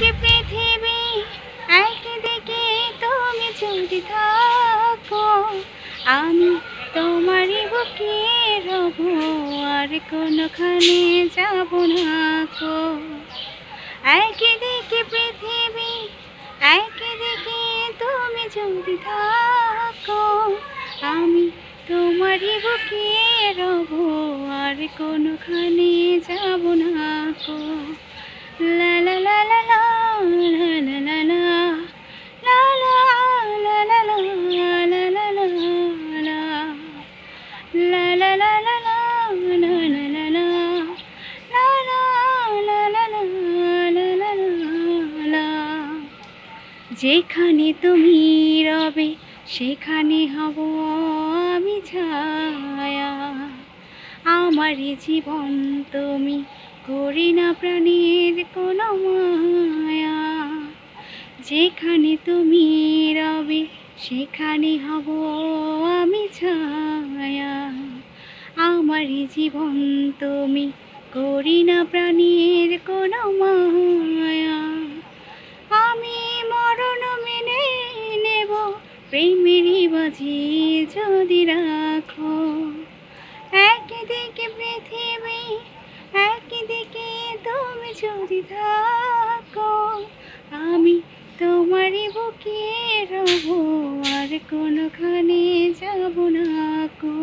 আজকে পৃথিবী আজকে দেখে তুমি চলতে থাকো। আমি তোমারই বুকে রব, আর কোনোখানে যাব না কো আজকে দেখে পৃথিবী আজকে দেখে তুমি চলতে থাকো। আমি তোমারই বুকে রব, আর কোনোখানে যাব না কো যেখানে তুমি রবে, সেখানে হব আমি ছায়া। আমারই জীবন তুমি করি না প্রাণীর কোনো মায়া। যেখানে তুমি রবে, সেখানে হব আমি ছায়া। আমারই জীবন তুমি করি না প্রাণীর কোনো মায়া। প্রেমেরই যদি রাখো। একদিকে পৃথিবী, একদিকে তুমি যদি থাকো, আমি তোমারই বুকে রব, আর কোনোখানে যাব না কো